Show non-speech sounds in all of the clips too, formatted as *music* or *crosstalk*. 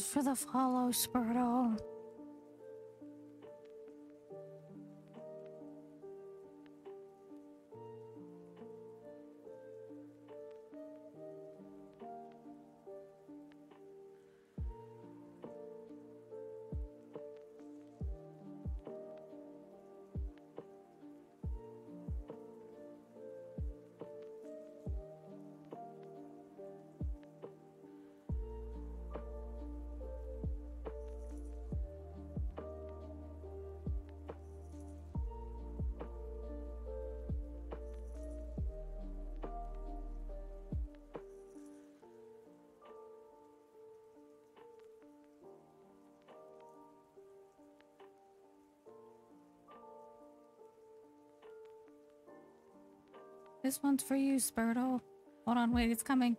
For the follow, Spurtle. One's for you, Spurtle. Hold on, wait, it's coming.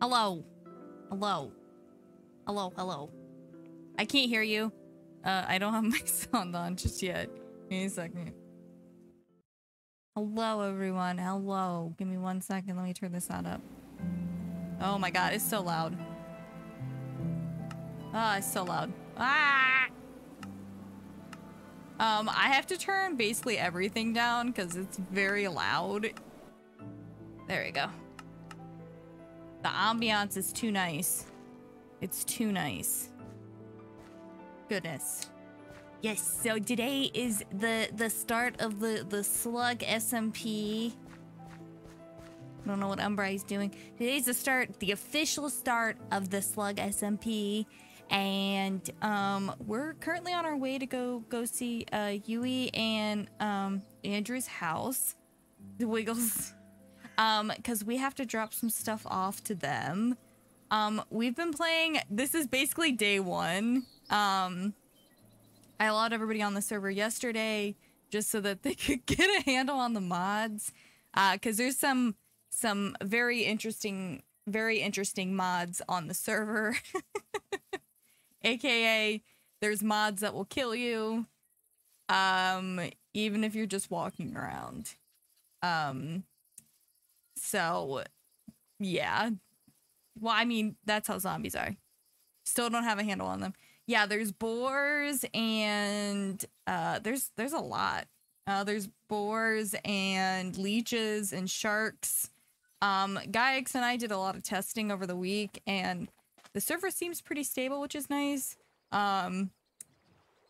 Hello. Hello. Hello, hello. I can't hear you. Uh, I don't have *laughs* my sound on just yet. Give me a second. Hello, everyone. Hello. Give me one second. Let me turn this sound up. Oh my god, it's so loud. Ah, it's so loud. Ah! Um, I have to turn basically everything down because it's very loud. There we go. Ambiance is too nice. It's too nice. Goodness. Yes, so today is the the start of the the slug SMP. I don't know what Umbra is doing. Today's the start, the official start of the slug SMP. And um we're currently on our way to go go see uh Yui and um Andrew's house. The *laughs* Wiggles. Um, because we have to drop some stuff off to them. Um, we've been playing this is basically day one. Um I allowed everybody on the server yesterday just so that they *laughs* could get a handle on the mods. Uh, because there's some some very interesting, very interesting mods on the server. *laughs* AKA, there's mods that will kill you. Um, even if you're just walking around. Um, so yeah. Well, I mean, that's how zombies are. Still don't have a handle on them yeah, there's boars and uh, there's there's a lot. Uh, there's boars and leeches and sharks. Um, and I did a lot of testing over the week, and the server seems pretty stable, which is nice. Um,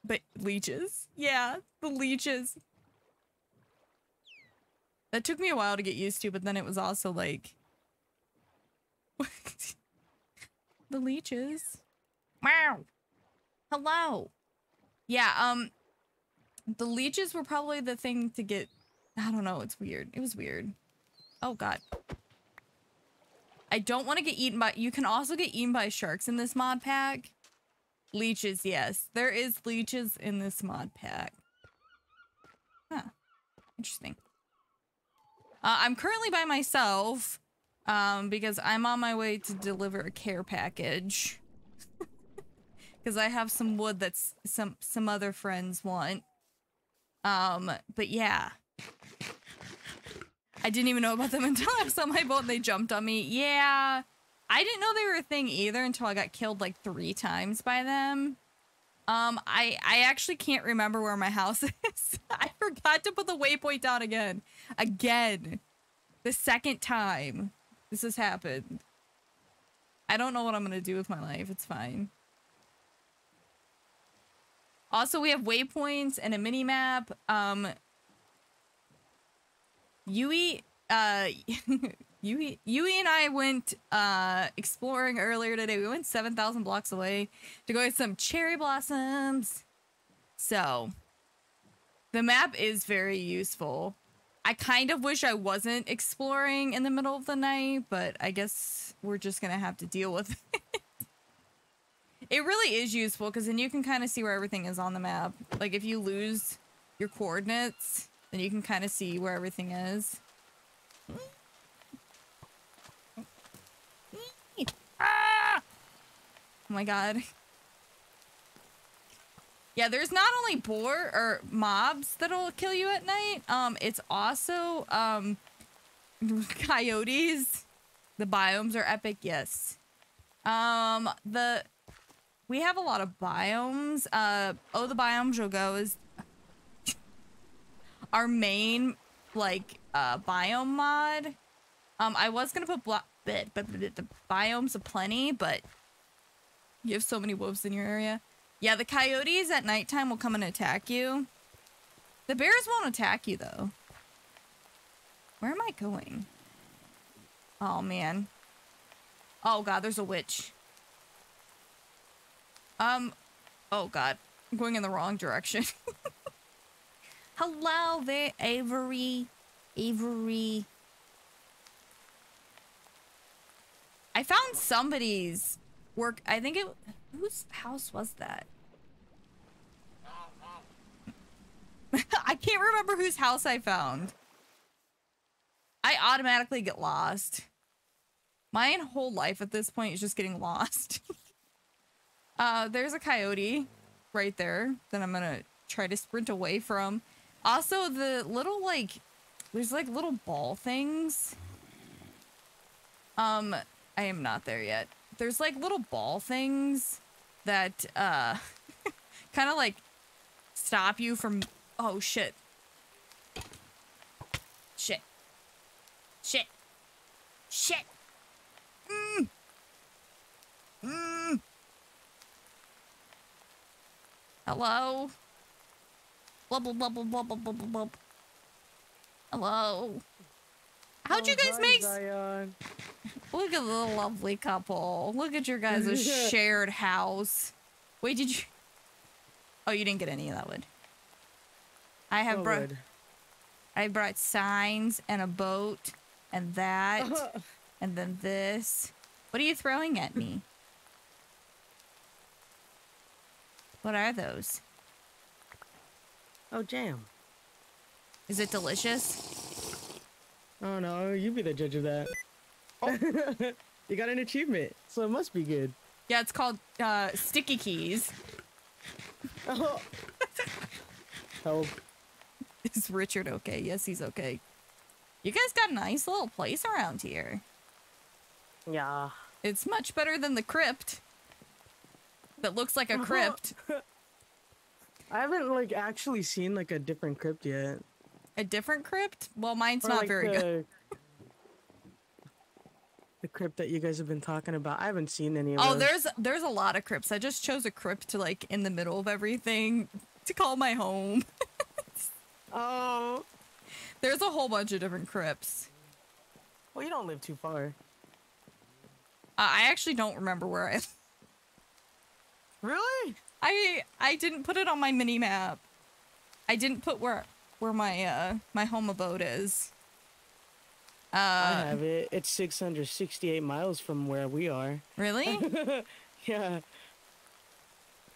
but leeches, yeah, the leeches. That took me a while to get used to, but then it was also like *laughs* the leeches. Wow. Hello. Yeah, um the leeches were probably the thing to get I don't know, it's weird. It was weird. Oh god. I don't want to get eaten by you can also get eaten by sharks in this mod pack. Leeches, yes. There is leeches in this mod pack. Huh. Interesting. Uh, I'm currently by myself um, because I'm on my way to deliver a care package *laughs* because I have some wood that's some some other friends want. Um, but yeah. I didn't even know about them *laughs* until I on my boat and they jumped on me. Yeah. I didn't know they were a thing either until I got killed like three times by them. Um, I I actually can't remember where my house *laughs* is. I forgot to put the waypoint down again. Again. The second time this has happened. I don't know what I'm gonna do with my life. It's fine. Also, we have waypoints and a mini map. Um, Yui, uh, *laughs* Yui, Yui and I went uh exploring earlier today. We went seven thousand blocks away to go get some cherry blossoms. So, the map is very useful. I kind of wish I wasn't exploring in the middle of the night, but I guess we're just gonna have to deal with *laughs* it. It really is useful because then you can kind of see where everything is on the map. Like if you lose your coordinates, then you can kind of see where everything is. Ah! Oh my god. Yeah, there's not only boar or mobs that'll kill you at night. Um, it's also um coyotes. The biomes are epic, yes. Um, the we have a lot of biomes. Uh, oh, the biome Jogo is our main like uh biome mod. Um, I was gonna put bit, but the Biomes O' Plenty, but you have so many wolves in your area. Yeah, the coyotes at nighttime will come and attack you. The bears won't attack you though. Where am I going? Oh man. Oh god, there's a witch. Um, oh god. I'm going in the wrong direction. *laughs* Hello there, Avery. Avery. I found somebody's work. I think it... Whose house was that? *laughs* I can't remember whose house I found. I automatically get lost. My whole life at this point is just getting lost. *laughs* uh, there's a coyote right there that I'm gonna try to sprint away from. Also, the little like, there's like little ball things. Um, I am not there yet. There's like little ball things that uh, *laughs* kind of like stop you from. Oh shit. Shit. Shit. Shit. Mm. Mm. Hello. Blubble blubble blubble blubble blub. Hello. How'd you Oh, guys make? Zion. Look at the lovely couple. Look at your guys' *laughs* shared house. Wait, did you? *laughs* Oh, you didn't get any of that wood. I have Oh, brought. wood. I brought signs and a boat and that *laughs* and then this. What are you throwing at me? What are those? oh, jam. Is it delicious? Oh no, you be the judge of that. Oh. *laughs* you got an achievement, so it must be good. Yeah, it's called uh, sticky keys. Oh. *laughs* Help. Is Richard okay? Yes, he's okay. You guys got a nice little place around here. Yeah. It's much better than the crypt. That looks like a *laughs* crypt. I haven't like actually seen like a different crypt yet. A different crypt? Well, mine's Or, not like, very the, good. *laughs* The crypt that you guys have been talking about. I haven't seen any of Oh, those. there's there's a lot of crypts. I just chose a crypt to like in the middle of everything to call my home. *laughs* Oh. There's a whole bunch of different crypts. Well, you don't live too far. Uh, I actually don't remember where I *laughs* Really? I I didn't put it on my mini map. I didn't put where where my uh my home abode is. I Uh have it. It's 668 miles from where we are. really? *laughs* Yeah.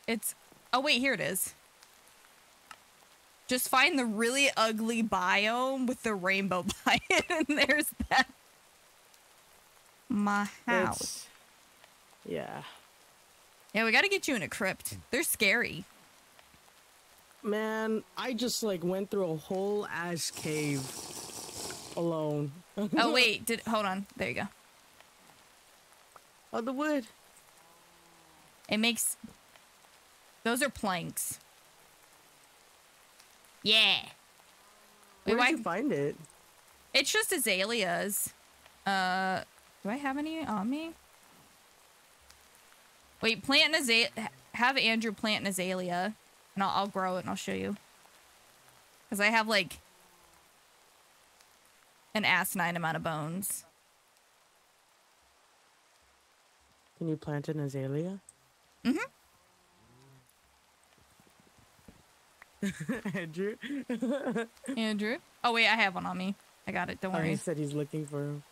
It's Oh wait, here it is. Just find the really ugly biome with the rainbow *laughs* by it and there's that. My house. It's, yeah. Yeah, we got to get you in a crypt. They're scary. Man, I just like went through a whole ass cave alone. *laughs* Oh wait, did hold on. There you go. Oh, the wood. It makes those are planks. Yeah. Wait, Where why? did you find it? It's just azaleas. Uh, do I have any on me? Wait, plant an azalea. Have Andrew plant an azalea, and I'll, I'll grow it and I'll show you. Cause I have like an asinine amount of bones. Can you plant an azalea? Mm-hmm. *laughs* Andrew. *laughs* Andrew. Oh wait, I have one on me. I got it. Don't Oh, he worry. said he's looking for him.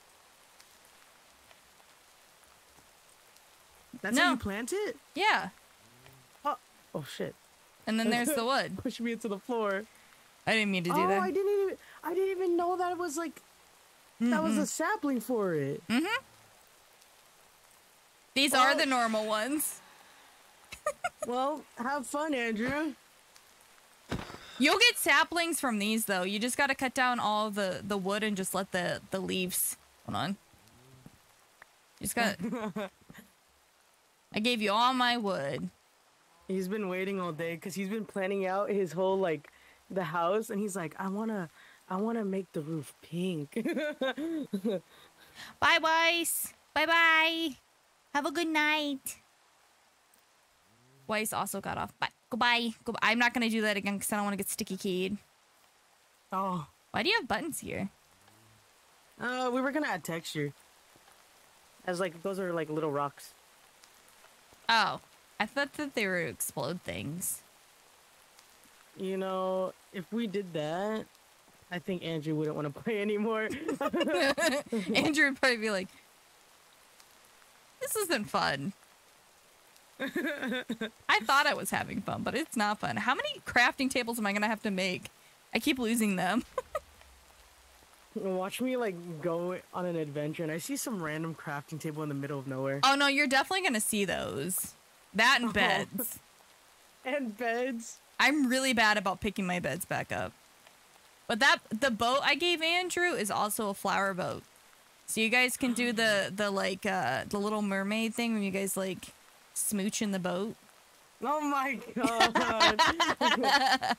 That's No. how you plant it? Yeah. Oh, oh shit. And then there's the wood. *laughs* Push me into the floor. I didn't mean to do oh, that. I didn't even I didn't even know that it was like that was Mm-hmm. a sapling for it. Mm-hmm. These are Oh. the normal ones. *laughs* Well, have fun, Andrew. You'll get saplings from these though. You just gotta cut down all the the wood and just let the the leaves. Hold on. You just got. *laughs* I gave you all my wood. He's been waiting all day because he's been planning out his whole like the house, and he's like, I wanna, I wanna make the roof pink. *laughs* Bye, Weiss. Bye, bye. Have a good night. Weiss also got off. Bye. Goodbye. Goodbye. I'm not gonna do that again because I don't want to get sticky keyed. oh, Why do you have buttons here? uh, we were gonna add texture. As like those are like little rocks. Oh, I thought that they were explode things. You know, if we did that, I think Andrew wouldn't want to *laughs* play anymore. *laughs* Andrew would probably be like, "This isn't fun." *laughs* I thought I was having fun, but it's not fun. How many crafting tables am I gonna have to make? I keep losing them. Watch me like go on an adventure, and I see some random crafting table in the middle of nowhere. Oh no, you're definitely gonna see those. That and beds. *laughs* and beds. I'm really bad about picking my beds back up. But that the boat I gave Andrew is also a flower boat. So you guys can do the *gasps* the like uh the little mermaid thing when you guys like smooch in the boat. Oh my *laughs* god.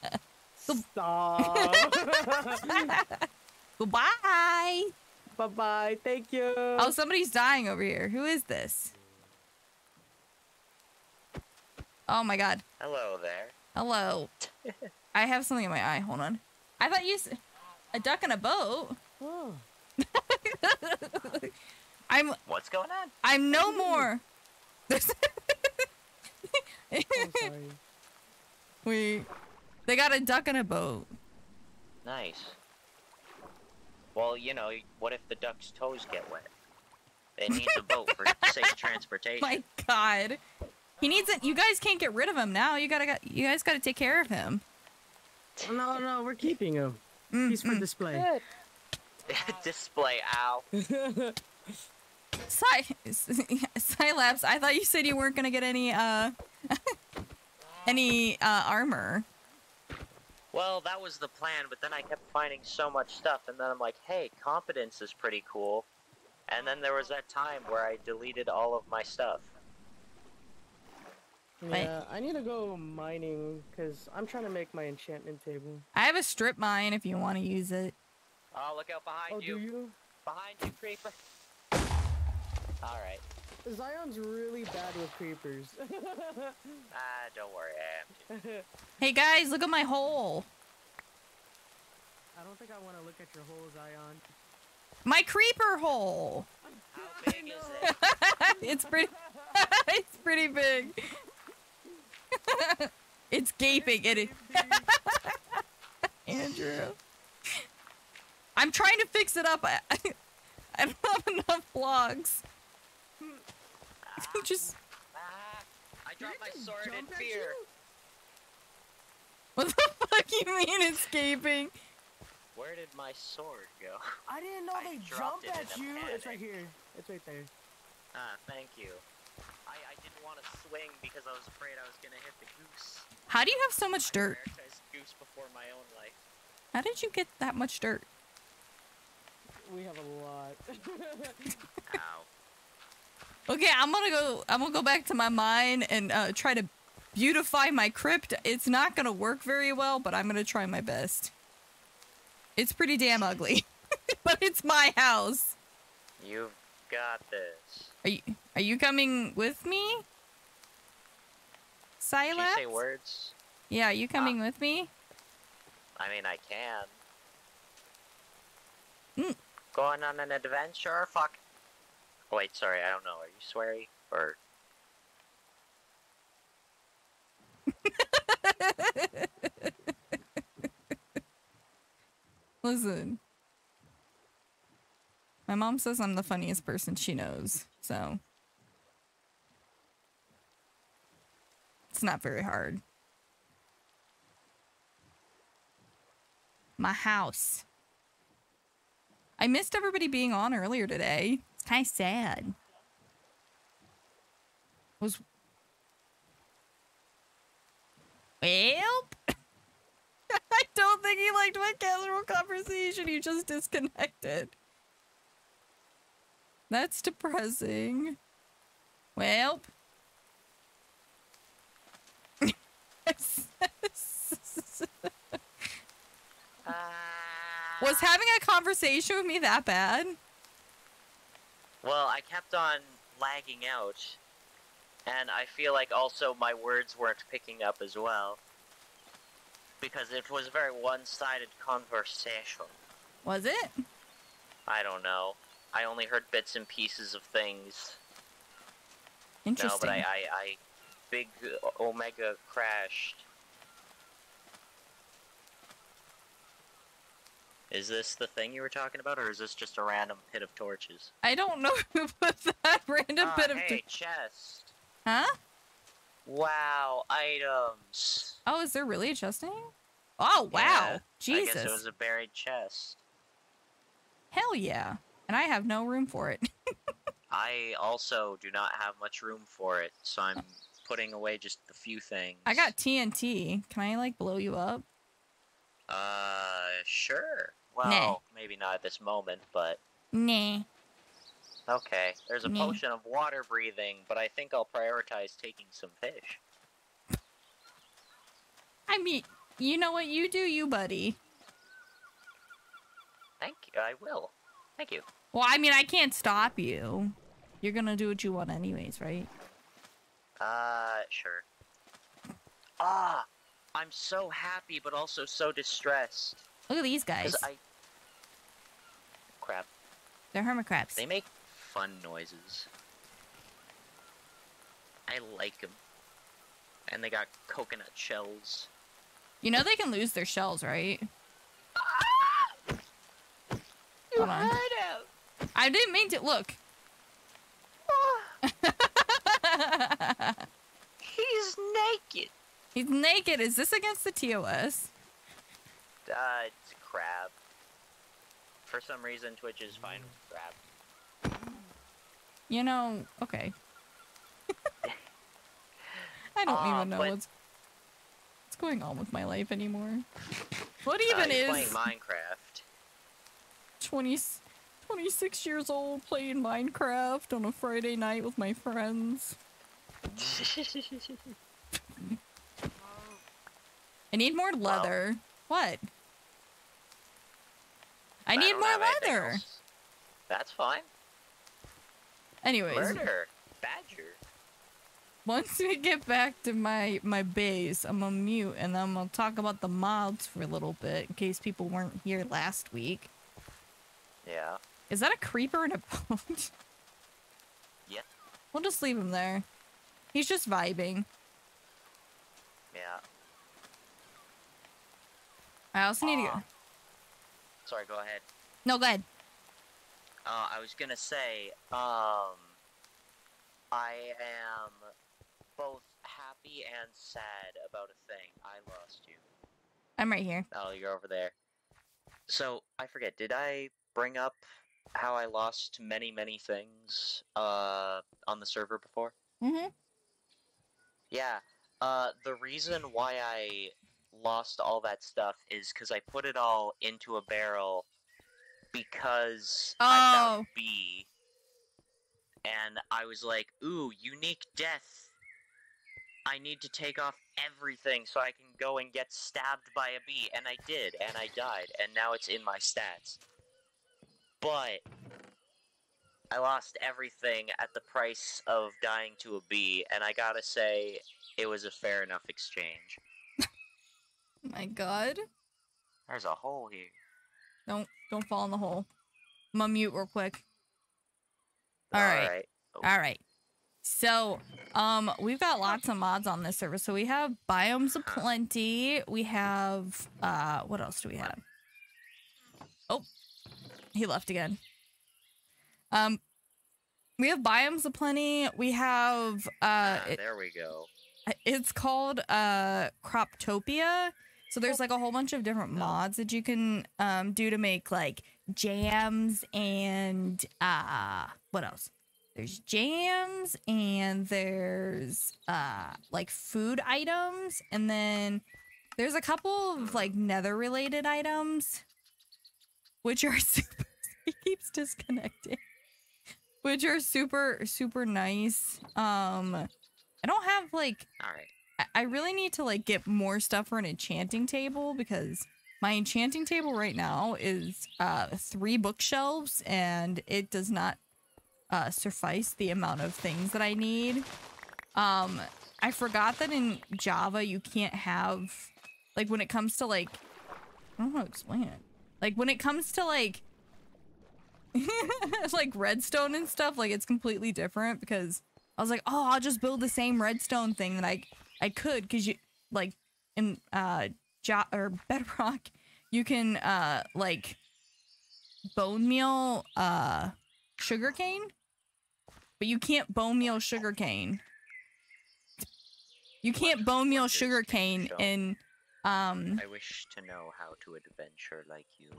*laughs* Stop. Goodbye. bye bye. Thank you. Oh, somebody's dying over here. Who is this? Oh my god. Hello there. Hello. *laughs* I have something in my eye. Hold on. I thought you said a duck in a boat. Oh. *laughs* I'm What's going on? I'm no more. There's I'm sorry. Wait. They got a duck in a boat. Nice. Well, you know, what if the duck's toes get wet? It needs a boat for *laughs* safe transportation. My God. He needs it. You guys can't get rid of him now. You gotta. got- You guys gotta take care of him. No, no, we're keeping him. Mm, He's for mm. display. *laughs* Display, ow. *laughs* Cy- *laughs* Scilabs, I thought you said you weren't gonna get any uh any uh armor. Well, that was the plan, but then I kept finding so much stuff, and then I'm like, hey, competence is pretty cool. And then there was that time where I deleted all of my stuff. Yeah, I need to go mining because I'm trying to make my enchantment table. I have a strip mine if you want to use it. Oh, look out behind Oh, you. do you? Behind you, creeper. Alright. Zion's really bad with creepers. *laughs* Ah, don't worry, I am. *laughs* Hey guys, look at my hole. I don't think I want to look at your hole, Zion. My creeper hole. How big is it? *laughs* it's pretty. it's pretty big. *laughs* it's gaping. It is. *laughs* Andrew. I'm trying to fix it up. I, I *laughs* don't have enough blocks. Just Ah, I dropped my sword in fear. what the fuck you mean it's gaping? Where did my sword go? I didn't know I they dropped jump it at in a you. It's right here. It's right there. Ah, thank you. I, I didn't want to swing because I was afraid I was gonna hit the goose. How do you have so much I dirt? goose before my own life. How did you get that much dirt? We have a lot. *laughs* Ow. Okay, I'm gonna go. I'm gonna go back to my mine and uh, try to beautify my crypt. It's not gonna work very well, but I'm gonna try my best. It's pretty damn ugly, *laughs* but it's my house. You've got this. Are you Are you coming with me? Did you say words? Yeah, are you coming with me? I mean, I can. Mm. Going on an adventure? Fuck. Oh, wait, sorry, I don't know. Are you sweary? Or. *laughs* Listen. My mom says I'm the funniest person she knows, so it's not very hard. My house. I missed everybody being on earlier today. It's kind of sad. Was well, *laughs* I don't think he liked my casual conversation. He just disconnected. That's depressing. Well. Was having a conversation with me that bad? Well, I kept on lagging out. And I feel like also my words weren't picking up as well. Because it was a very one sided conversation. Was it? I don't know. I only heard bits and pieces of things. Interesting. No, but I, I, I big uh, Omega crashed. Is this the thing you were talking about, or is this just a random pit of torches? I don't know *laughs* who put that random Ah, bit of. hey, chest. huh? Wow, items. Oh, is there really a chest name? Oh, wow. Yeah, I guess it was a buried chest. Hell yeah. And I have no room for it. *laughs* I also do not have much room for it, so I'm *laughs* putting away just a few things. I got TNT. Can I like blow you up? Uh, sure. Well, maybe not at this moment, but Nah. okay. There's a Nah. potion of water breathing, but I think I'll prioritize taking some fish. I mean, you know what you do, you buddy. Thank you. I will. Thank you. Well, I mean, I can't stop you. You're gonna do what you want anyways, right? Uh, sure. Ah, I'm so happy, but also so distressed. Look at these guys. I. Crap. They're hermit crabs. They make fun noises. I like them. And they got coconut shells. You know they can lose their shells, right? Hold on. I didn't mean to. Look. *laughs* He's naked. He's naked. Is this against the TOS? Uh, it's a crab. For some reason, Twitch is fine with crab. You know, okay. *laughs* I don't Aw, even know but- what's what's going on with my life anymore. What Uh, even he's playing is Minecraft. 20, 26 years old playing Minecraft on a Friday night with my friends? *laughs* I need more leather. What? I need don't more leather. else. That's fine. Anyways, Murder. Badger. once we get back to my my base, I'm gonna mute and then I'm gonna talk about the mods for a little bit in case people weren't here last week. Yeah. Is that a creeper in a boat? Yeah. We'll just leave him there. He's just vibing. Yeah. I also need to go. Sorry, go ahead. No, go ahead. Uh, I was gonna say, um, I am both happy and sad about a thing. I lost you. I'm right here. Oh, you're over there. So, I forget, did I bring up how I lost many, many things, uh, on the server before? Mm-hmm. Yeah. Uh, the reason why I lost all that stuff is because I put it all into a barrel because I found Oh. B. And I was like, ooh, unique death. I need to take off everything so I can go and get stabbed by a bee. And I did, and I died, and now it's in my stats. But I lost everything at the price of dying to a bee, and I gotta say, it was a fair enough exchange. *laughs* My God. There's a hole here. Don't don't fall in the hole. I'm gonna mute real quick. All right. Alright. All right. So, um, we've got lots of mods on this server. So we have Biomes O' Plenty. We have uh, what else do we have? Oh, he left again. Um, we have Biomes O' Plenty. We have uh, Ah, it- there we go. it's called uh Croptopia. So there's like a whole bunch of different mods that you can um do to make like jams and uh what else? There's jams and there's uh like food items and then there's a couple of like nether related items which are *laughs* super he keeps disconnecting. Which are super super nice. Um I don't have like Alright. I- I really need to like get more stuff for an enchanting table because my enchanting table right now is uh three bookshelves and it does not uh suffice the amount of things that I need. Um I forgot that in Java you can't have like when it comes to like I don't know how to explain it. Like when it comes to like *laughs* like redstone and stuff, like it's completely different because I was like, oh, I'll just build the same redstone thing that I I could because you like in uh jo- or *laughs* Bedrock, you can uh like bone meal uh sugarcane, but you can't bone meal sugarcane. You can't bone meal sugarcane in um I wish to know how to adventure like you.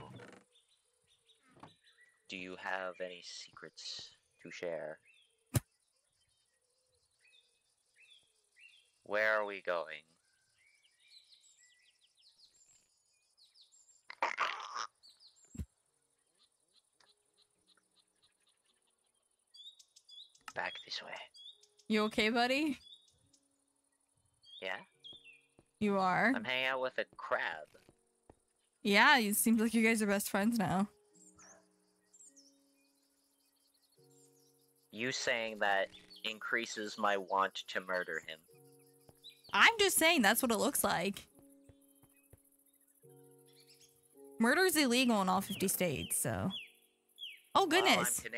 Do you have any secrets to share? Where are we going? Back this way. You okay, buddy? Yeah? You are? I'm hanging out with a crab. Yeah, it seems like you guys are best friends now. You saying that increases my want to murder him. I'm just saying that's what it looks like. Murder is illegal in all 50 states, so. Oh, goodness. Cana-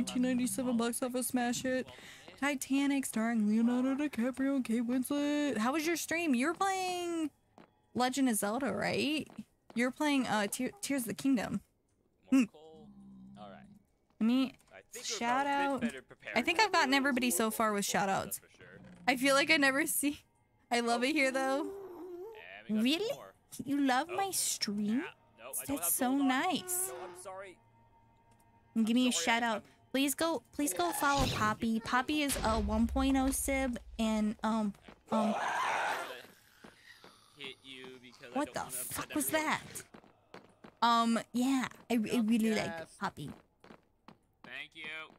1997 box office smash hit. Titanic starring Leonardo DiCaprio and Kate Winslet. How was your stream? You were playing Legend of Zelda, right? You're playing uh Te- Tears of the Kingdom. All right. Let me Shout out. I think I've gotten everybody so far with shout outs. I feel like I never *laughs* see I love it here though. Really? You love my stream? That's so nice. No. Give me a shout out. Please go please go follow Poppy. Poppy is a 1.0 sib and um um hit you because I what the fuck was that? Um yeah, I, I really like Poppy. Thank you.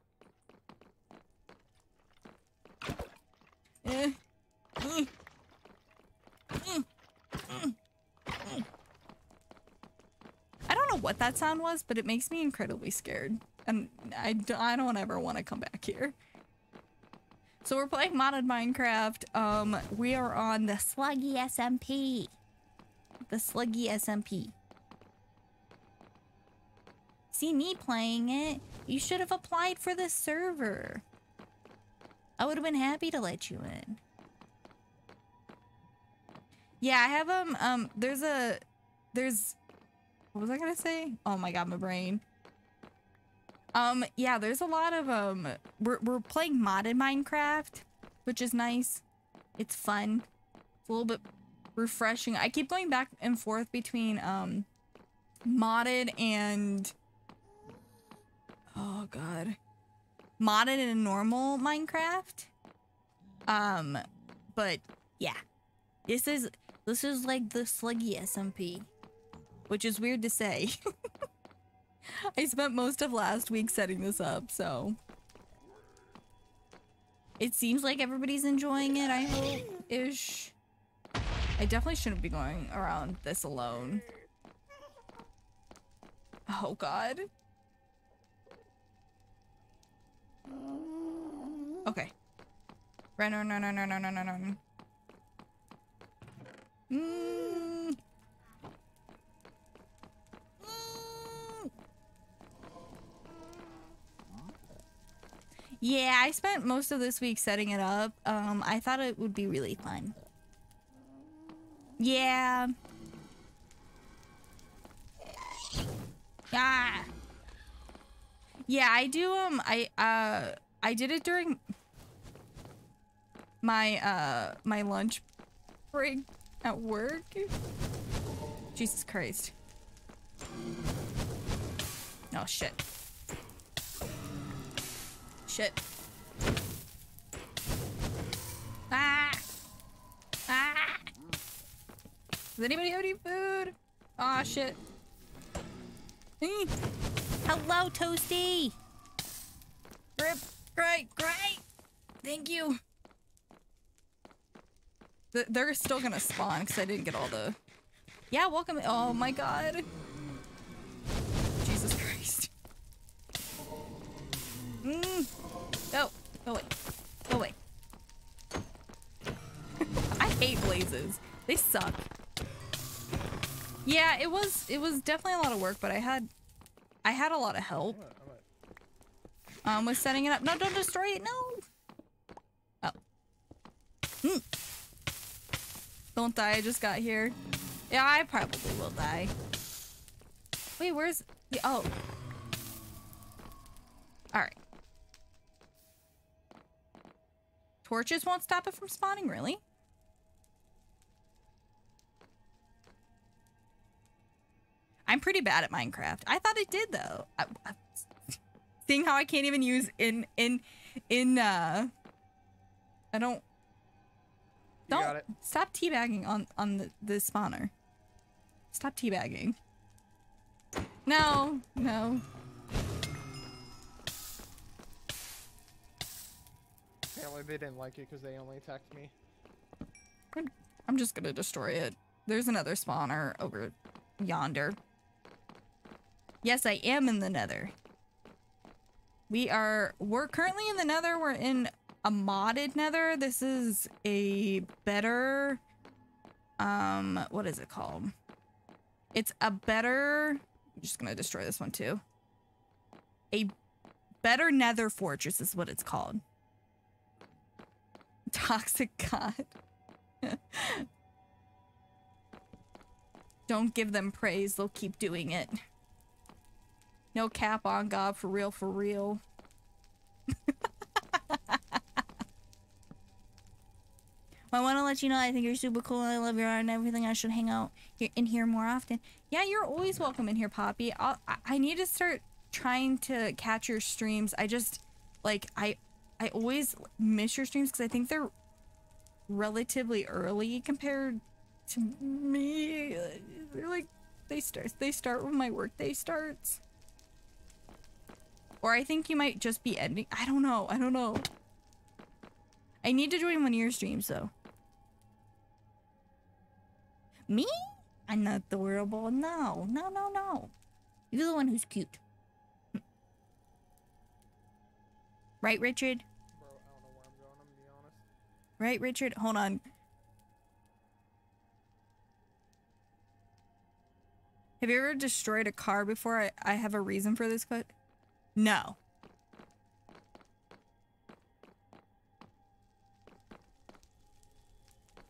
Mm. I don't know what that sound was, but it makes me incredibly scared. And I, don't ever want to come back here. So we're playing modded Minecraft. Um, we are on the Sluggy SMP. The Sluggy SMP. See me playing it? You should have applied for the server. I would have been happy to let you in. Yeah, I have um um there's a there's what was I gonna say? Oh my god, my brain. Um yeah, there's a lot of um we're we're playing modded Minecraft, which is nice. It's fun. It's a little bit refreshing. I keep going back and forth between um modded and oh god modded and normal Minecraft. Um, but yeah, this is this is like the sluggy SMP, which is weird to say. *laughs* I spent most of last week setting this up, so... It seems like everybody's enjoying it, I hope-ish. I definitely shouldn't be going around this alone. Oh god. Okay. Run, run, run, run, run, run, run, run. Mm. Yeah, I spent most of this week setting it up. Um, I thought it would be really fun. Yeah. Ah. Yeah, I do um I uh I did it during my uh my lunch break at work. Jesus Christ. Oh shit. Shit. Ah! Ah! Does anybody have any food? Aw, shit. Eh. Hello, Toasty! Grip, great, great! Thank you. Th- They're still gonna spawn because I didn't get all the. Yeah, welcome. Oh my god. Jesus Christ. Mm. Go. Go away. Go away. *laughs* I hate blazes. They suck. Yeah, it was it was definitely a lot of work, but I had I had a lot of help. Um with setting it up. No, don't destroy it. No. Oh. Hmm. Don't die, I just got here. Yeah, I probably will die. Wait, where's the oh. Alright. Torches won't stop it from spawning, really? I'm pretty bad at Minecraft. I thought it did though. I, I, seeing how I can't even use in in in uh I don't You don't got it. stop teabagging on on the, the spawner. Stop teabagging. No, no. Apparently they didn't like it because they only attacked me. I'm just gonna destroy it. There's another spawner over yonder. Yes, I am in the nether. We are, we're currently in the nether. We're in a modded nether. This is a better, um, what is it called? It's a better, I'm just gonna destroy this one too. A Better Nether Fortress is what it's called. *laughs* Toxic God. Don't give them praise, they'll keep doing it. No cap on God, for real, for real. *laughs* I want to let you know I think you're super cool. I love your art and everything. I should hang out here in here more often. Yeah, you're always welcome in here, Poppy. I'll, I I need to start trying to catch your streams. I just like I I always miss your streams because I think they're relatively early compared to me. They're like they start they start when my workday starts. Or I think you might just be ending. I don't know. I don't know. I need to join one of your streams though. Me? I'm not adorable. No, no, no, no. You're the one who's cute. Hmm. Right, Richard? Right, Richard? Hold on. Have you ever destroyed a car before? I, I have a reason for this question. No.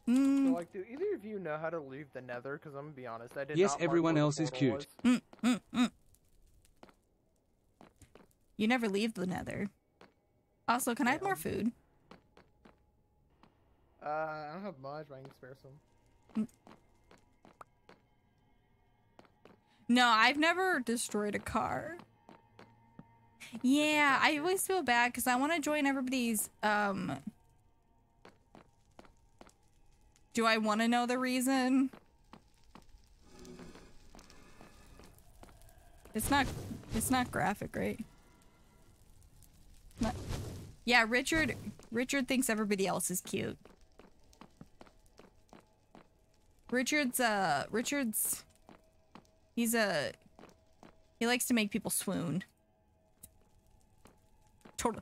So, Mm, like, do either of you know how to leave the nether? Because I'm gonna be honest, I did Yes, not everyone else is cute. mm, mm, mm. You never leave the nether. Also, can I have more food? Uh, I don't have much, but I can spare some. No, I've never destroyed a car. Yeah, I always feel bad because I want to join everybody's. Um, do I want to know the reason? It's not. It's not graphic, right? Not, yeah, Richard. Richard thinks everybody else is cute. Richard's. Uh, Richard's. He's a. He likes to make people swoon. Total,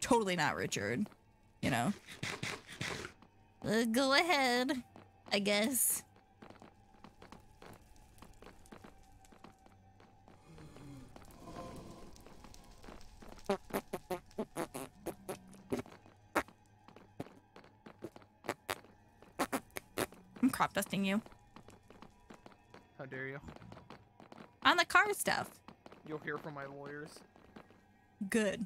totally not Richard. You know. Uh, go ahead, I guess. I'm crop dusting you How dare you? on the car stuff. You'll hear from my lawyers. Good.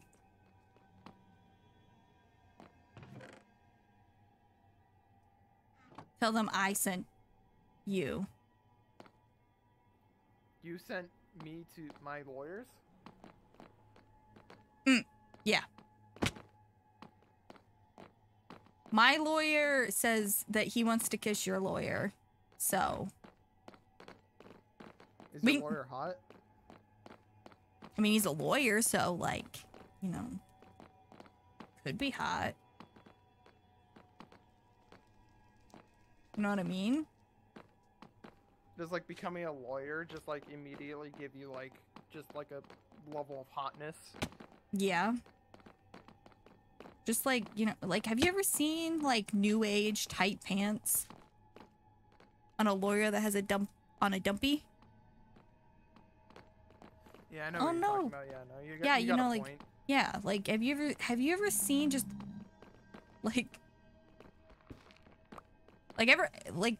Tell them I sent you. You sent me to my lawyers? Mm, yeah. My lawyer says that he wants to kiss your lawyer. So, Is We- lawyer hot? I mean, he's a lawyer, so, like, you know, could be hot. You know what I mean? Does like becoming a lawyer just like immediately give you like just like a level of hotness? Yeah. Just like, you know, like, have you ever seen, like, new age tight pants on a lawyer that has a dump on a dumpy? Yeah, I know Oh, no. about. Yeah, no, you got, Yeah, you, you know, like- point. Yeah, like, have you ever, have you ever seen just, like, like, ever, like,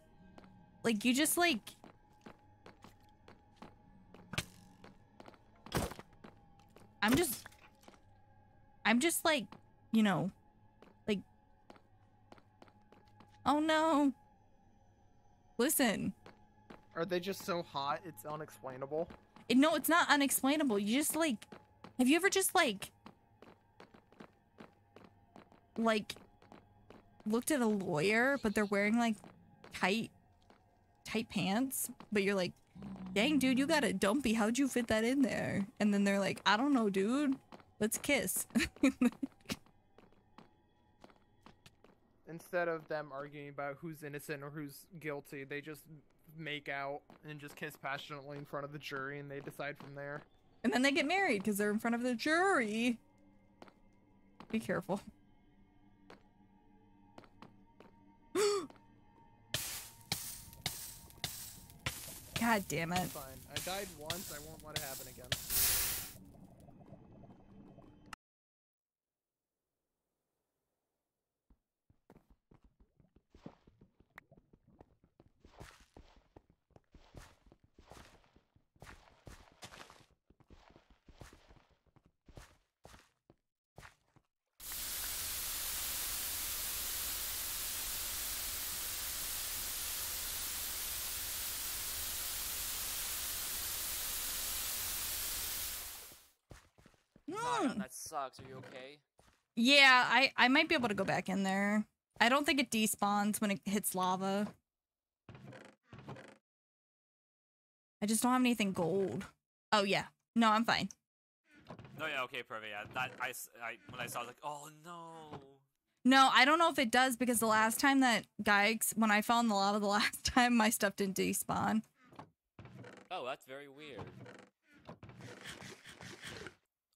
like, you just, like, I'm just, I'm just, like, you know, like, oh no. Listen, Are they just so hot it's unexplainable? It- no, it's not unexplainable. You just like, have you ever just like, like, looked at a lawyer, but they're wearing like tight, tight pants, but you're like, dang, dude, you got a dumpy. How'd you fit that in there? And then they're like, I don't know, dude. Let's kiss. *laughs* Instead of them arguing about who's innocent or who's guilty, they just make out and just kiss passionately in front of the jury and they decide from there. and then they get married because they're in front of the jury. Be careful. *gasps* God damn it. Fine. I died once, I won't let it happen again. that sucks. Are you okay? Yeah, I I might be able to go back in there. I don't think it despawns when it hits lava. I just don't have anything gold. Oh yeah. No, I'm fine. No, yeah, okay, perfect. Yeah, that I, s- I- when I saw, I was like, oh no. No, I don't know if it does because the last time that Geigs, when I fell in the lava the *laughs* last time, my stuff didn't despawn. Oh, that's very weird.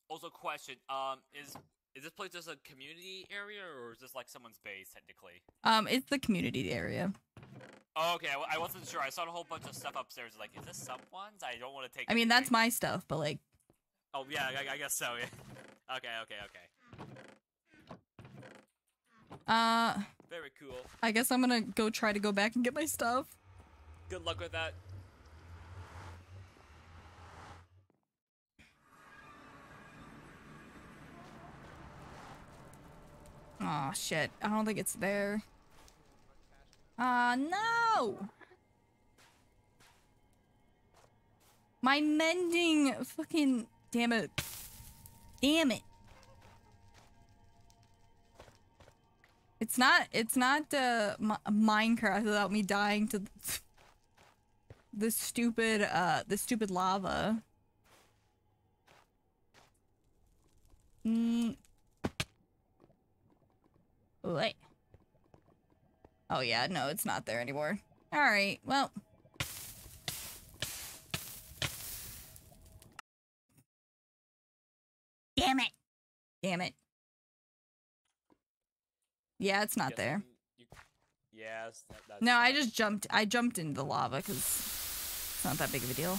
Also, question: Um, is is this place just a community area, or is this like someone's base technically? Um, it's the community area. Oh, okay, I wasn't sure. I saw a whole bunch of stuff upstairs. Like, is this someone's? I don't want to take. I mean, that's my stuff, but like, Oh yeah, I, I guess so. *laughs* Yeah. okay, okay, okay. uh, Very cool. I guess I'm gonna go try to go back and get my stuff. Good luck with that. Oh shit, I don't think it's there. Uh, no! My mending fucking damn it. Damn it. It's not it's not uh Mi- Minecraft without me dying to *laughs* the stupid uh the stupid lava. Mm. Wait. Oh yeah, no, it's not there anymore. All right, well. Damn it. Damn it. Yeah, it's not there. Yes. That, No, I just jumped. I jumped into the lava because it's not that big of a deal.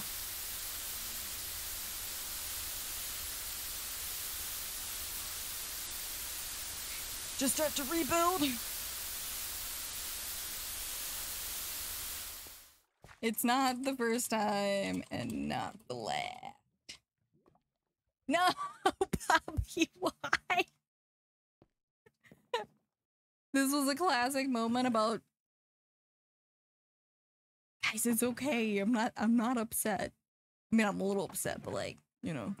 Just start to rebuild. It's not the first time and not the last. No, *laughs* Poppy, why? this was a classic moment about guys, it's okay. I'm not I'm not upset. I mean, I'm a little upset, but like, you know,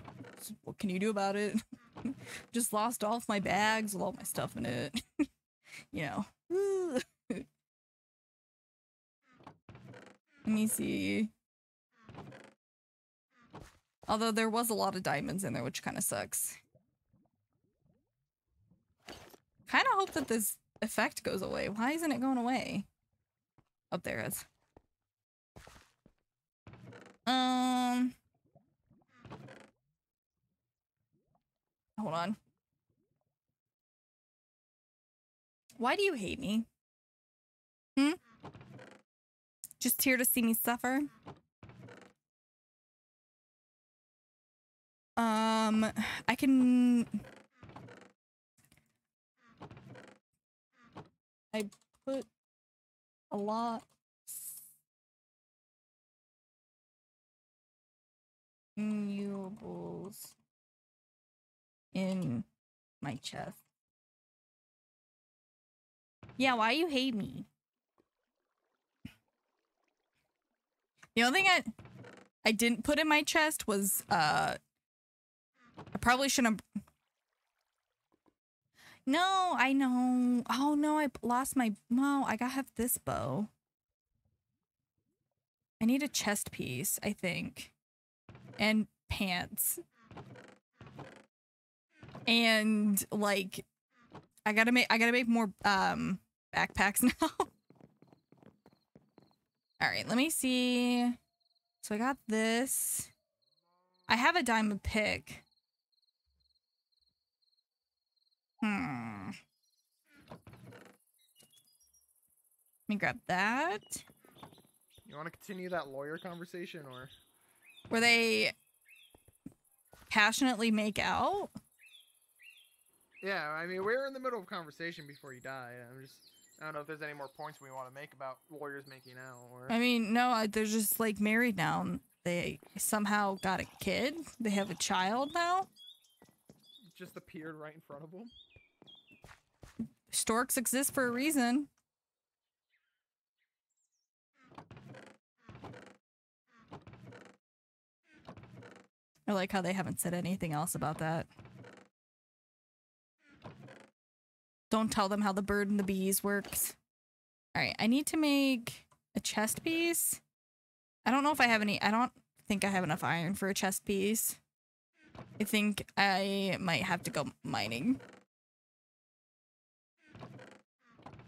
what can you do about it? *laughs* Just lost all of my bags with all my stuff in it. *laughs* you know. *laughs* Let me see. Although there was a lot of diamonds in there, which kind of sucks. Kind of hope that this effect goes away. Why isn't it going away? Up there it is. Um. Hold on. Why do you hate me? Hmm? Just here to see me suffer? Um, I can. I put a lot. Valuables in my chest. Yeah, why you hate me? The only thing I I didn't put in my chest was uh I probably shouldn't have No, I know. Oh no, I lost my no, I gotta have this bow. I need a chest piece, I think. And pants. And like I gotta make I gotta make more um backpacks *laughs* now. Alright, let me see. So I got this. I have a diamond pick. Hmm. Let me grab that. You want to continue that lawyer conversation, or Where they passionately make out? Yeah? I mean, we're in the middle of conversation before you die. I'm just. I don't know if there's any more points we want to make about lawyers making out, or I mean, no, I- they're just like married now. They somehow got a kid. They have a child now. just appeared right in front of them. Storks exist for a reason. I like how they haven't said anything else about that. Don't tell them how the bird and the bees works. All right, I need to make a chest piece. I don't know if I have any. I don't think I have enough iron for a chest piece. I think I might have to go mining.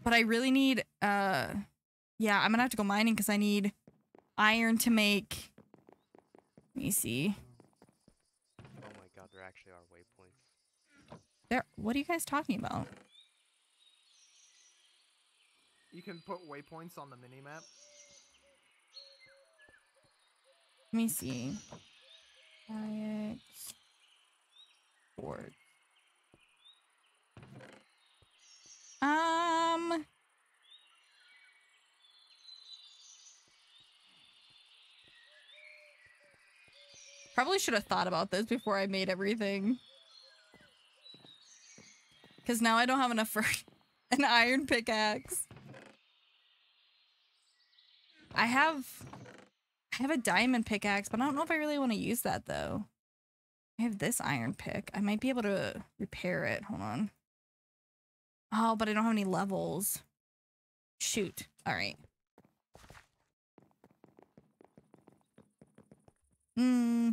But I really need uh yeah, I'm gonna have to go mining because I need iron to make let me see. Oh my god, there actually are waypoints. There what are you guys talking about? You can put waypoints on the minimap. Let me see. Quiet. Board. Um. Probably should have thought about this before I made everything. Because now I don't have enough for *laughs* an iron pickaxe. I have I have a diamond pickaxe, but I don't know if I really want to use that though. I have this iron pick. I might be able to repair it. Hold on. Oh, but I don't have any levels. Shoot. All right. Hmm.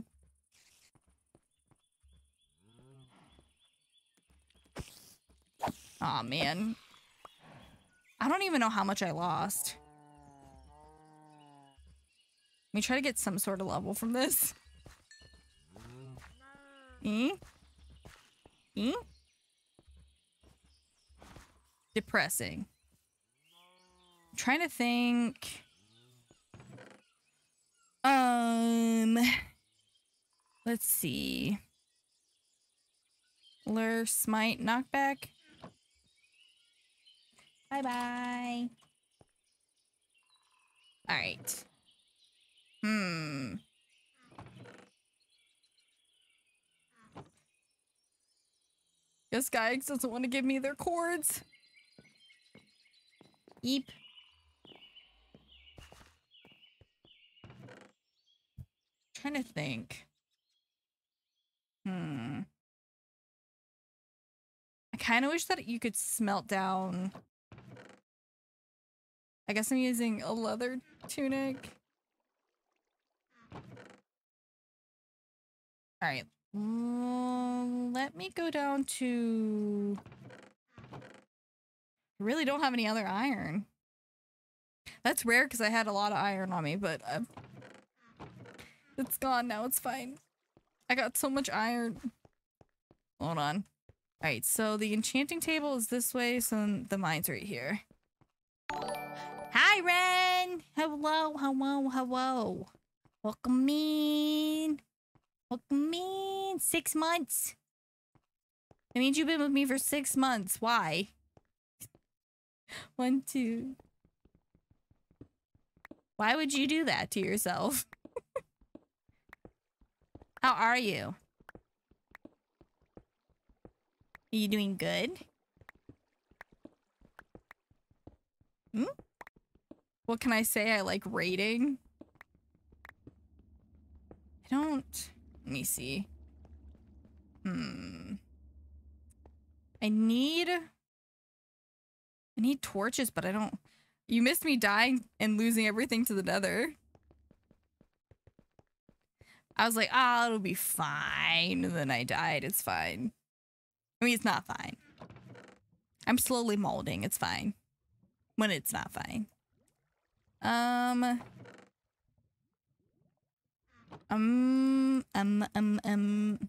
Aw, man. I don't even know how much I lost. Me try to get some sort of level from this. Eh? Eh? Depressing. I'm trying to think. Um, let's see. Lure, smite, knockback. Bye bye. All right. Guess Gyx doesn't want to give me their cords. Eep. Trying to think. Hmm. I kind of wish that you could smelt down. I guess I'm using a leather tunic. All right. Mm, let me go down to. I really don't have any other iron. That's rare because I had a lot of iron on me, but uh, it's gone now. It's fine. I got so much iron. Hold on. All right, so the enchanting table is this way, so the mine's right here. Hi, Ren. Hello, hello, hello. Welcome in. Welcome in. Six months. That means you've been with me for six months. Why? *laughs* One, two. Why would you do that to yourself? *laughs* How are you? Are you doing good? Hmm? What can I say? I like rating. I don't. Let me see. Hmm. I need. I need torches, but I don't. You missed me dying and losing everything to the nether. I was like, ah, oh, it'll be fine. And then I died. It's fine. I mean, it's not fine. I'm slowly molding. It's fine. When it's not fine. Um. Um, um, um, um.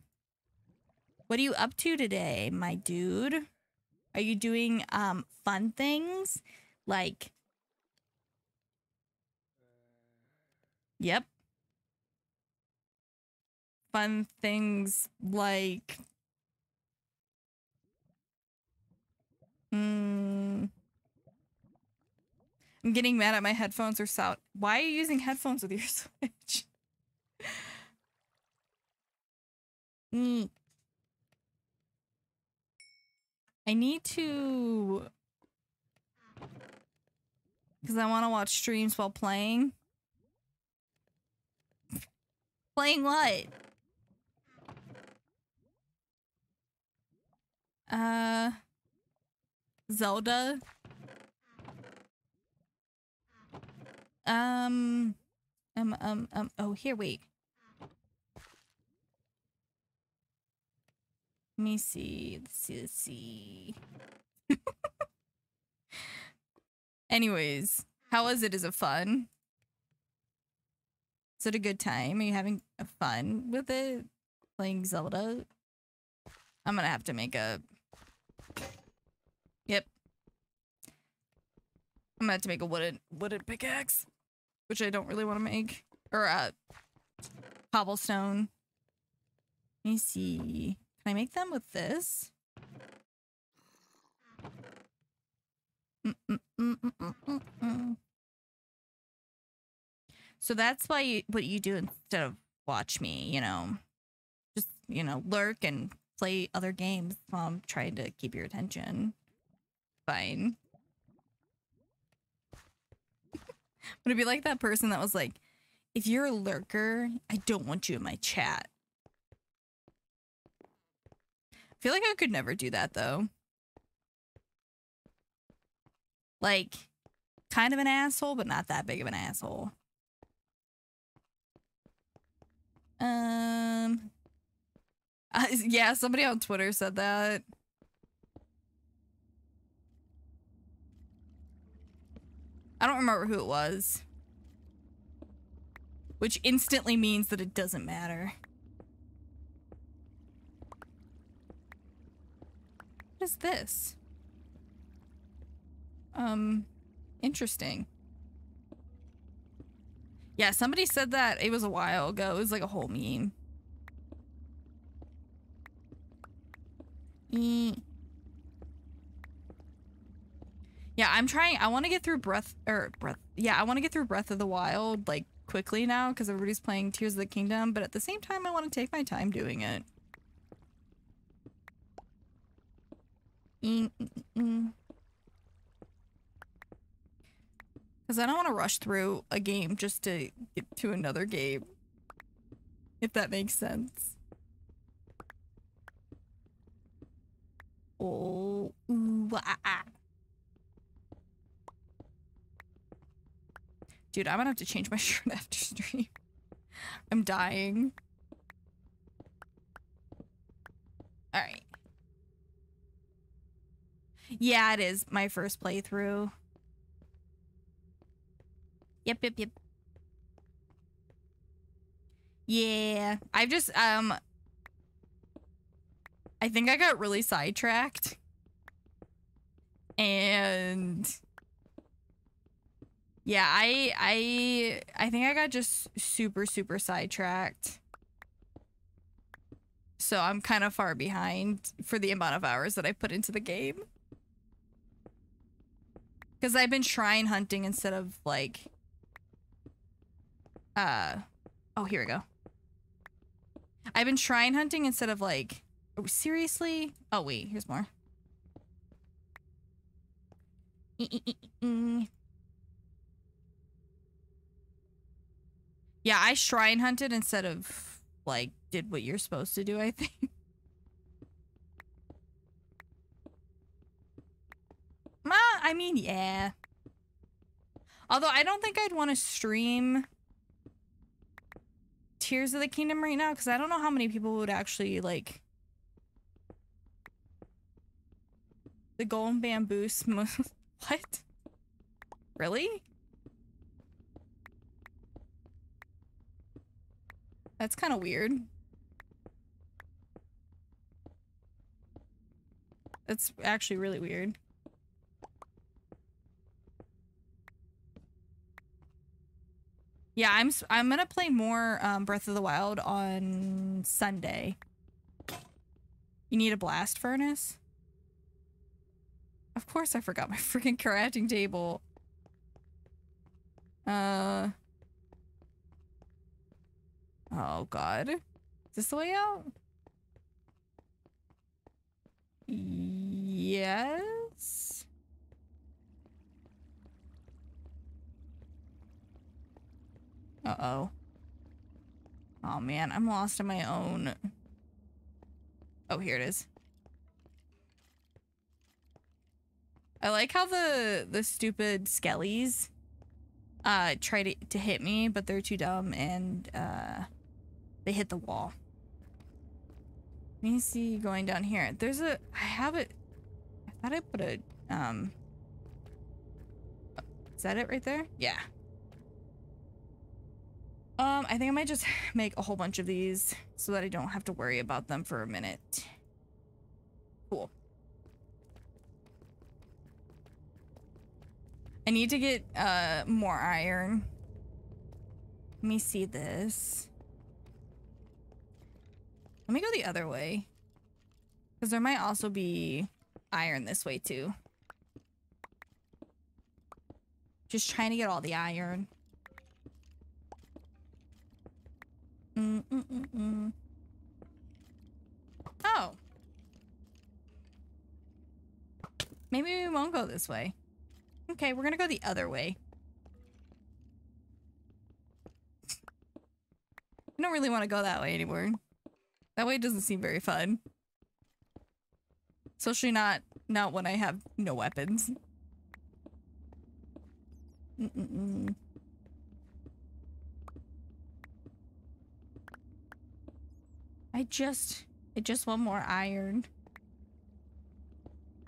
What are you up to today, my dude? Are you doing, um, fun things? Like. Yep. Fun things like. Hmm. I'm getting mad at my headphones or sound. Why are you using headphones with your *laughs* Switch? Mm. I need to... Because I want to watch streams while playing. playing what? Uh... Zelda. Um, um, um, um. Oh, here. Wait. Let me see. Let's see. Let's see. *laughs* Anyways, how was it? Is it fun? Is it a good time? Are you having fun with it? Playing Zelda? I'm gonna have to make a. Yep. I'm gonna have to make a wooden wooden pickaxe, which I don't really want to make, or uh, cobblestone. Let me see. Can I make them with this? Mm, mm, mm. So that's why you, what you do instead of watch me, you know, just you know lurk and play other games while I'm trying to keep your attention. Fine. *laughs* Would it be like that person that was like, if you're a lurker, I don't want you in my chat. I feel like I could never do that though. Like, kind of an asshole, but not that big of an asshole. Um, *laughs* yeah, somebody on Twitter said that. I don't remember who it was. Which instantly means that it doesn't matter. What is this? Um, interesting. Yeah, somebody said that it was a while ago. It was like a whole meme. Yeah, I'm trying. I want to get through Breath or Breath. Yeah, I want to get through Breath of the Wild like quickly now because everybody's playing Tears of the Kingdom. But at the same time, I want to take my time doing it. Mm, mm, mm. Because I don't want to rush through a game just to get to another game. If that makes sense. Oh, ooh, ah, ah. Dude, I'm gonna have to change my *laughs* shirt after stream. I'm dying. Alright. Yeah, it is my first playthrough. Yep, yep, yep. Yeah, I've just, um, I think I got really sidetracked. And yeah, I I I think I got just super super sidetracked. So I'm kind of far behind for the amount of hours that I put into the game. Cuz I've been shrine hunting instead of like uh oh, here we go. I've been shrine hunting instead of like oh, seriously? Oh wait, here's more. Yeah, I shrine hunted instead of like did what you're supposed to do, I think. I mean, yeah. Although I don't think I'd want to stream Tears of the Kingdom right now because I don't know how many people would actually like the golden bamboo smooth. *laughs* what? Really? That's kind of weird. That's actually really weird. Yeah, I'm I'm gonna play more um, Breath of the Wild on Sunday. You need a blast furnace? Of course I forgot my *laughs* freaking crafting table. Uh. Oh god. Is this the way out? Yes. Uh-oh. Oh man, I'm lost on my own. Oh, here it is. I like how the the stupid skellies uh try to to hit me, but they're too dumb and uh they hit the wall. Let me see going down here. There's a I have it I thought I put a um Is that it right there? Yeah. Um, I think I might just *sighs* make a whole bunch of these so that I don't have to worry about them for a minute. Cool. I need to get uh more iron. Let me see this. Let me go the other way. Because there might also be iron this way too. Just trying to get all the iron. Mm -mm -mm. Oh. Maybe we won't go this way. Okay, we're gonna go the other way. I don't really want to go that way anymore. That way doesn't seem very fun. Especially not not when I have no weapons. Mm -mm -mm. I just I just want more iron.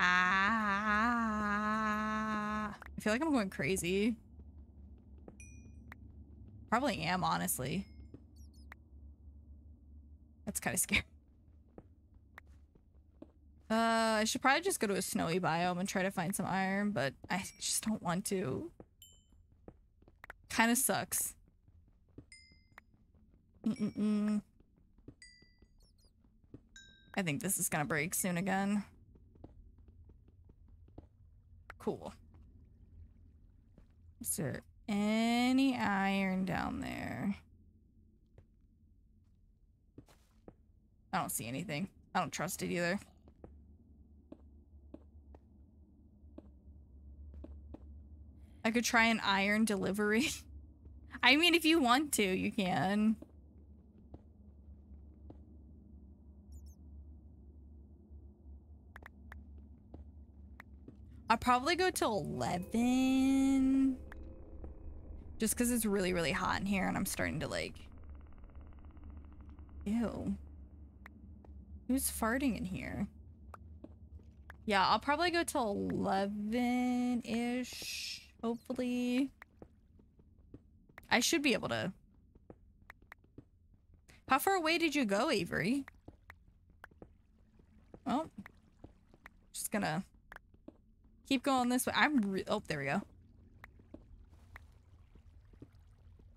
Ah, I feel like I'm going crazy. Probably am, honestly. That's kind of scary. Uh, I should probably just go to a snowy biome and try to find some iron, but I just don't want to. Kind of sucks. Mm-mm-mm. I think this is gonna break soon again. Cool. Is there any iron down there? I don't see anything. I don't trust it either. I could try an iron delivery. *laughs* I mean, if you want to, you can. I'll probably go till 11. Just because it's really, really hot in here and I'm starting to like... Ew. Who's farting in here? Yeah, I'll probably go till 11-ish, hopefully. I should be able to... How far away did you go, Avery? Oh. Just gonna keep going this way. I'm oh, there we go.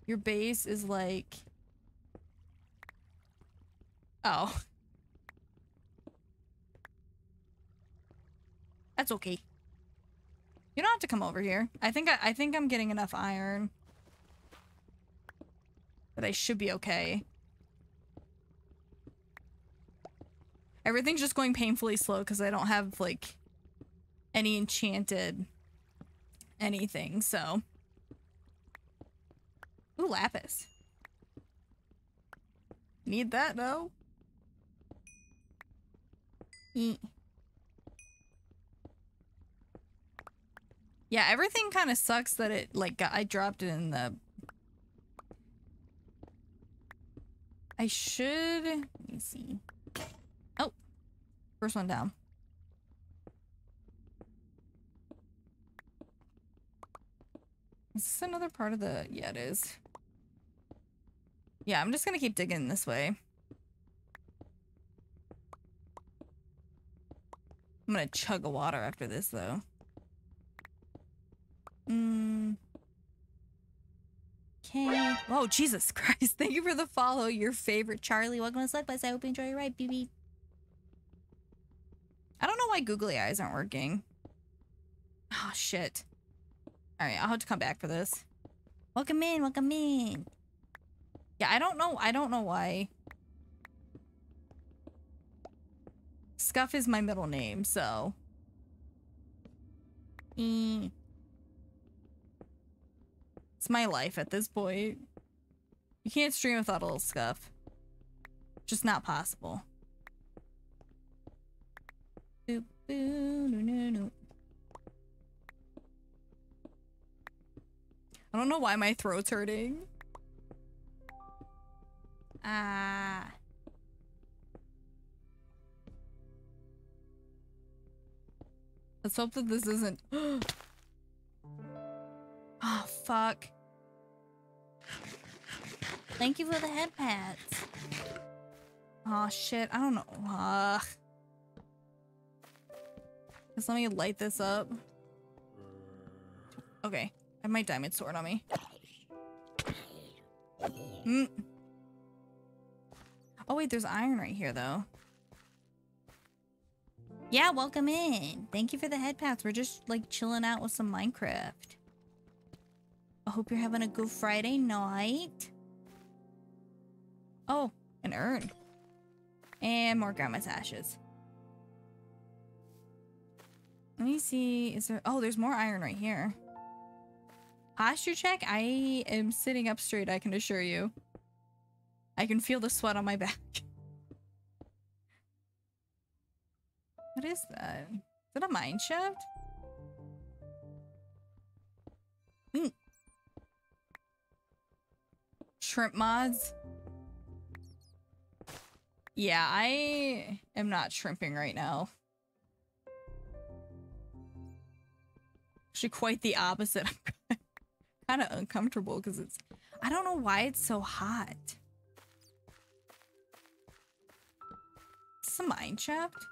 Your base is like... Oh. That's okay. You don't have to come over here. I think I, I think I'm getting enough iron. That I should be okay. Everything's just going painfully slow because I don't have, like, any enchanted anything, so. Ooh, lapis. Need that, though? Yeah, everything kind of sucks that it, like, got, I dropped it in the... I should... Let me see. Oh. First one down. Is this another part of the... Yeah, it is. Yeah, I'm just gonna keep digging this way. I'm gonna chug a water after this, though. Mm. Okay. Oh, Jesus *laughs* Christ. Thank you for the follow. Your favorite Charlie. Welcome to Bus. I hope you enjoy your ride, BB. I don't know why googly eyes aren't working. Oh, shit. Alright, I'll have to come back for this. Welcome in, welcome in. Yeah, I don't know. I don't know why. Scuff is my middle name, so. Eh. It's my life at this point. You can't stream without a little scuff. Just not possible. I don't know why my throat's hurting. Ah. Let's hope that this isn't. oh, *gasps* fuck. Thank you for the head pads. Oh, shit. I don't know. Ugh. Just let me light this up. Okay. I have my diamond sword on me. Mm. Oh, wait. There's iron right here, though. Yeah, welcome in. Thank you for the head pats. We're just like chilling out with some Minecraft. I hope you're having a good Friday night. Oh, an urn. And more grandma's ashes. Let me see. Is there... Oh, there's more iron right here. Posture check? I am sitting up straight, I can assure you. I can feel the sweat on my *laughs* back. What is that? Is that a mine shaft? Mm. Shrimp mods? Yeah, I am not shrimping right now. Actually, quite the opposite. *laughs* Kind of uncomfortable because it's... I don't know why it's so hot. This a mine shaft?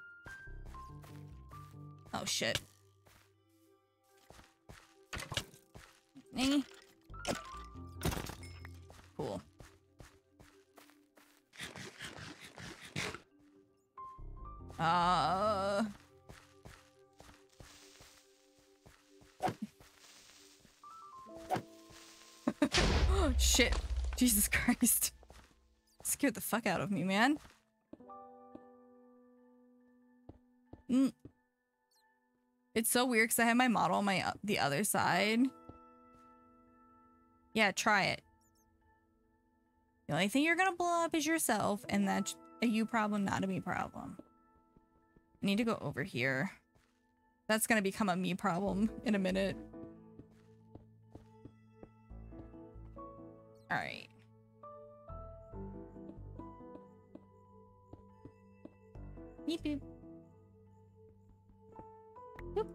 Oh shit. Eh. Cool. Uh. *laughs* Shit. Jesus Christ. Scared the fuck out of me, man. Mm. It's so weird because I have my model on my the other side. Yeah, try it. The only thing you're gonna blow up is yourself, and that's a you problem, not a me problem. I need to go over here. That's gonna become a me problem in a minute. Alright. Beep beep. Boop.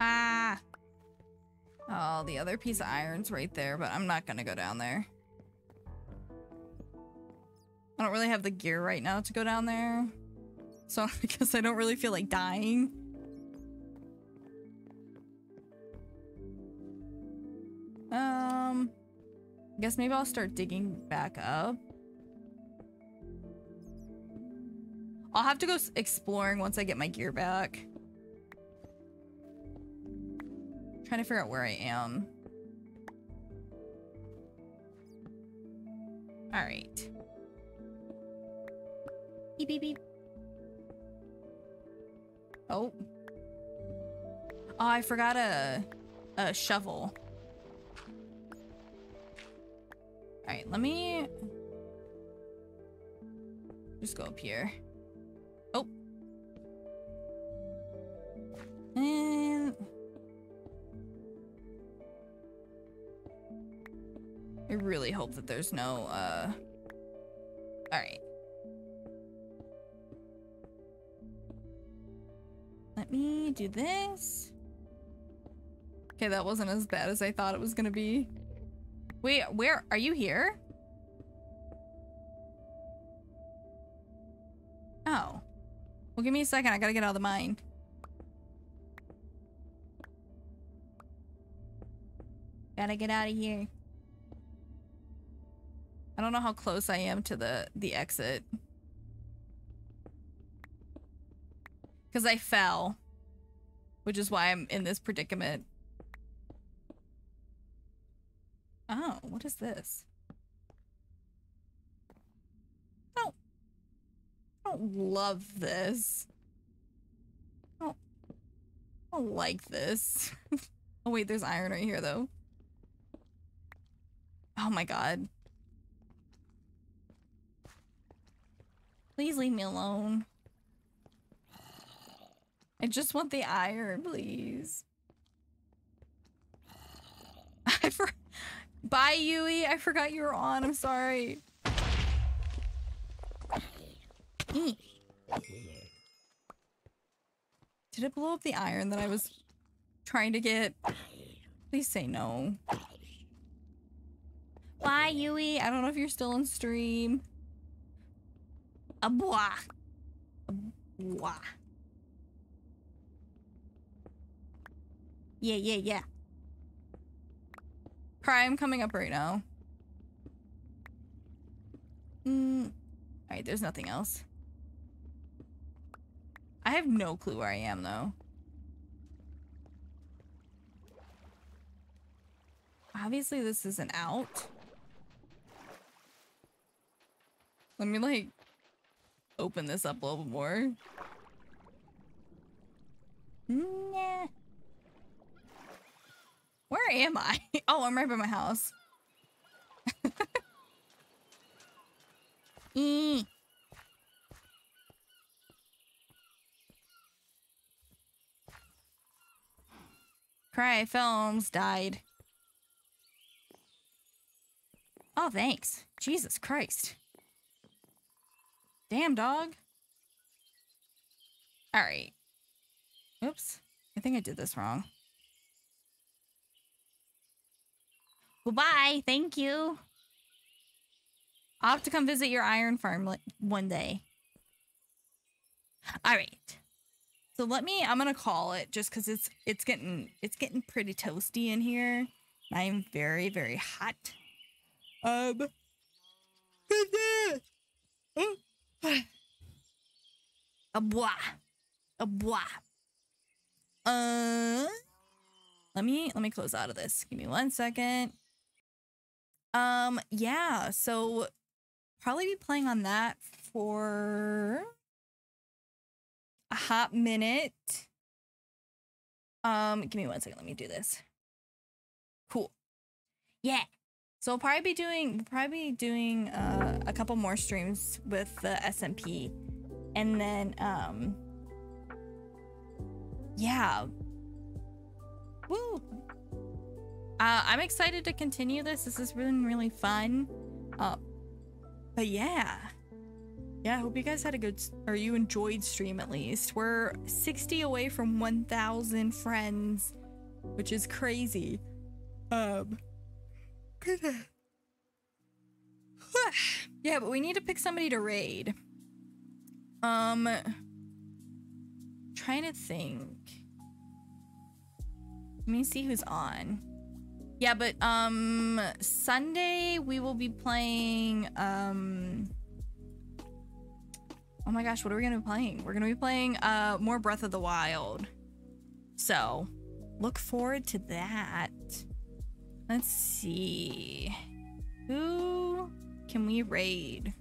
Ah! Oh, the other piece of iron's right there, but I'm not gonna go down there. I don't really have the gear right now to go down there. So, *laughs* because I don't really feel like dying. Um, I guess maybe I'll start digging back up. I'll have to go exploring once I get my gear back. trying to figure out where I am. Alright. Beep beep beep. Oh. Oh, I forgot a, a shovel. Alright, let me just go up here. Oh. And I really hope that there's no, uh... Alright. Let me do this. Okay, that wasn't as bad as I thought it was gonna be. Wait, where- are you here? Oh. Well, give me a second. I gotta get out of the mine. Gotta get out of here. I don't know how close I am to the the exit. Because I fell. Which is why I'm in this predicament. What is this? I don't, I don't love this. I don't, I don't like this. *laughs* oh wait, there's iron right here though. Oh my god. Please leave me alone. I just want the iron, please. *laughs* I Bye, Yui. I forgot you were on. I'm sorry. Did it blow up the iron that I was trying to get? Please say no. Bye, Yui. I don't know if you're still in stream. A bois. A. Yeah, yeah, yeah. Prime coming up right now. Mm. Alright, there's nothing else. I have no clue where I am, though. Obviously, this isn't out. Let me, like, open this up a little bit more. Nah. Where am I? *laughs* Oh, I'm right by my house. *laughs* Eh. Cry Films died. Oh, thanks. Jesus Christ. Damn, dog. Alright. Oops. I think I did this wrong. Goodbye. Thank you. I'll have to come visit your iron farm one day. All right. So let me I'm going to call it just cuz it's it's getting it's getting pretty toasty in here. I am very very hot. Um A bois. A bois. Uh let me let me close out of this. Give me one second. Um, yeah, so probably be playing on that for a hot minute. Um, give me one second. Let me do this. Cool. Yeah. So I'll probably be doing probably be doing uh, a couple more streams with the SMP, and then um, yeah. Woo! Uh, I'm excited to continue this. This has been really fun. Uh, but yeah. Yeah, I hope you guys had a good, or you enjoyed stream at least. We're 60 away from 1,000 friends, which is crazy. Um, *sighs* yeah, but we need to pick somebody to raid. Um, trying to think. Let me see who's on. Yeah, but um Sunday we will be playing um Oh my gosh, what are we gonna be playing? We're gonna be playing uh more Breath of the Wild. So look forward to that. Let's see. Who can we raid?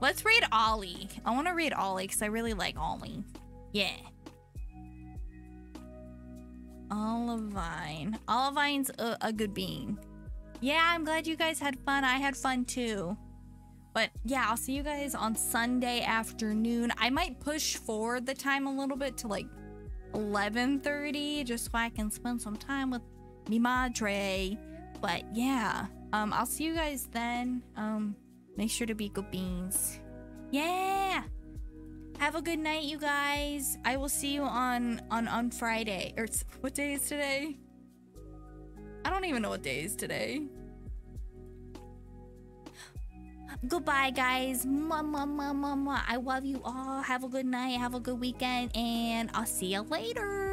Let's raid Ollie. I wanna raid Ollie because I really like Ollie. Yeah. Olivine. Olivine's a, a good bean. Yeah, I'm glad you guys had fun. I had fun too. But yeah, I'll see you guys on Sunday afternoon. I might push forward the time a little bit to like 11:30 just so I can spend some time with mi madre. But yeah, um I'll see you guys then. Um make sure to be good beans. Yeah. Have a good night, you guys. I will see you on on on Friday. Or what day is today? I don't even know what day is today. Goodbye, guys. Mwah, mwah, mwah, mwah, mwah. I love you all. Have a good night. Have a good weekend. And I'll see you later.